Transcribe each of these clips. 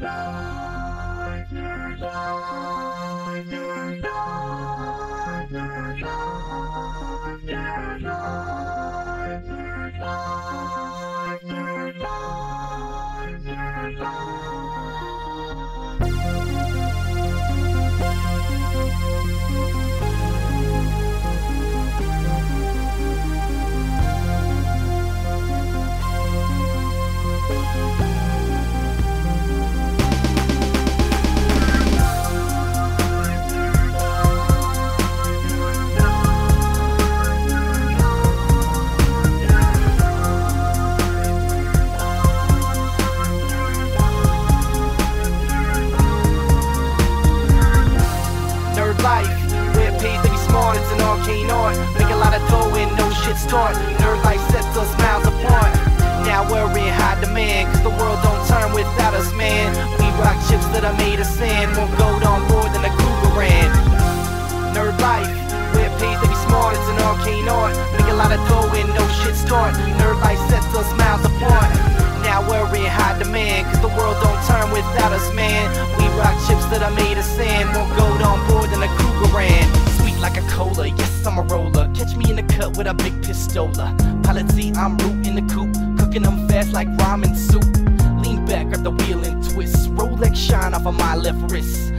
Nerd no start. Nerd life sets us miles apart. Now we're in high demand, cause the world don't turn without us, man. We rock chips that are made of sand, more gold on board than a Krugerrand. Nerd life, where it pays to be smart, it's an arcane art. Make a lot of dough and no shit start. Nerd life sets us miles apart. Now we're in high demand, cause the world don't turn without us, man. We rock chips that are made of sand, more gold on board than a Krugerrand. Sweet like a cola, yes, I'm a roller. Cut with a big pistola. Pilot seat, I'm rooting the coupe, cooking them fast like ramen soup. Lean back at the wheel and twist. Rolex shine off of my left wrist.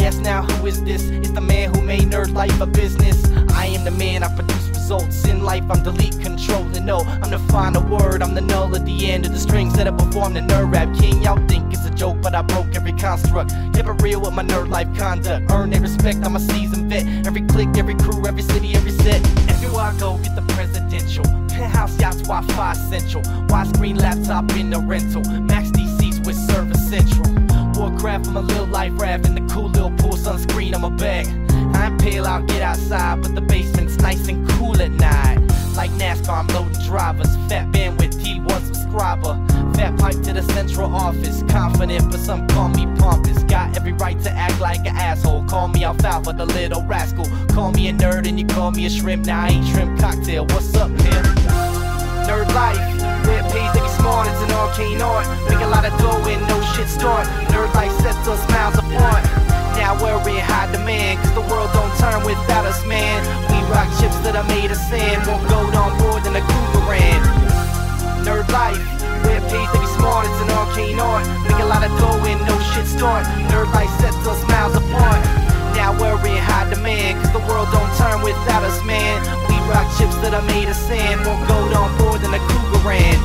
Ask now who is this? It's the man who made nerd life a business. I am the man, I produce results in life. I'm delete, controlling. No, I'm the final word. I'm the null at the end of the strings that I perform the nerd rap king. Y'all think it's a joke, but I broke every construct. Kept it real with my nerd life conduct. Earn their respect, I'm a seasoned vet. Every click, every crew, every city, every set. Everywhere I go, get the presidential. Penthouse yachts, Wi-Fi essential. Widescreen laptop in the rental. Max DCs with service central. Warcraft, I'm a little life raft in the cool little pool sunscreen. I'm a bag. I'm pale, I'll get outside, but the basement's nice and cool at night. Like NASCAR, I'm loading drivers. Fat bandwidth, T1 subscriber. Fat pipe to the central office. Confident, but some call me pompous. Got every right to act like an asshole. Call me alfalfa, the little rascal. Call me a nerd and you call me a shrimp. Now I ain't shrimp cocktail. What's up, pimp? Nerd life, it pays to be smart, it's an arcane art. Make a lot of dough and no shit start. Rock chips that are made of sand, more gold on board than a Krugerrand. Nerd life, it pays to be smart, it's an arcane art. Make a lot of dough and no shit start. Nerd life sets us miles apart. Now we're in high demand, cause the world don't turn without us, man. We rock chips that are made of sand, more gold on board than a Krugerrand.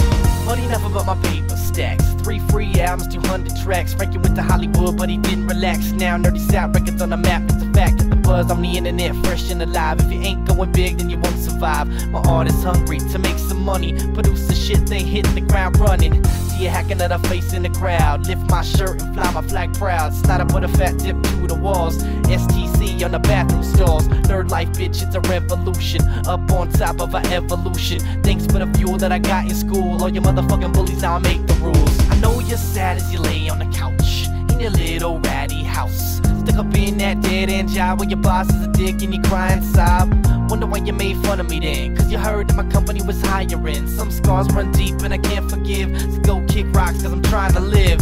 Money enough about my paper stacks. Three free albums, 200 tracks. Frankie went to Hollywood, but he didn't relax. Now Nerdy South Records on the map, it's a fact. Buzz on the internet, fresh and alive. If you ain't going big, then you won't survive. My art is hungry to make some money. Produce the shit, they hit the ground running. See a hacking at a face in the crowd. Lift my shirt and fly my flag proud. Slide up with a fat dip to the walls. STC on the bathroom stalls. Nerd life, bitch, it's a revolution. Up on top of our evolution. Thanks for the fuel that I got in school. All your motherfucking bullies, now I make the rules. I know you're sad as you lay on the couch your little ratty house. Stuck up in that dead end job where your boss is a dick and you cry and sob. Wonder why you made fun of me then. Cause you heard that my company was hiring. Some scars run deep and I can't forgive. So go kick rocks cause I'm trying to live.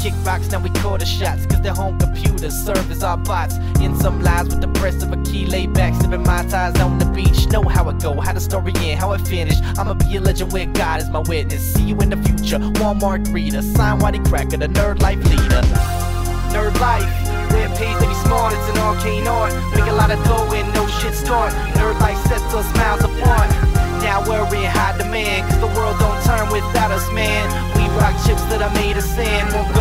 They kick rocks, now we call the shots. Cause their home computers serve as our bots. In some lies with the press of a key, laid back, sipping my ties on the beach. Know how it go, how the story end, how it finish. I'ma be a legend where God is my witness. See you in the future. Walmart greeter, sign YTCracker, the nerd life leader. Nerd life, it pays to be smart, it's an arcane art. Make a lot of dough and no shit start. Nerd life sets us miles apart. Now we're in high demand, cause the world don't turn without us, man. We rock chips that are made of sand, more gold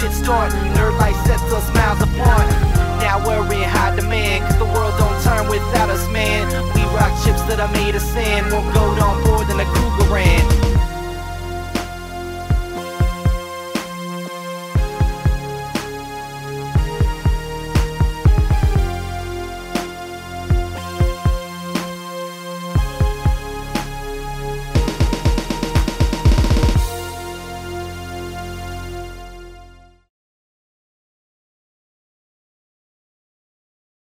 shit's torn. Nerd life sets us miles apart. Now we're in high demand, cause the world don't turn without us, man. We rock chips that are made of sand. More gold on board than a Krugerrand.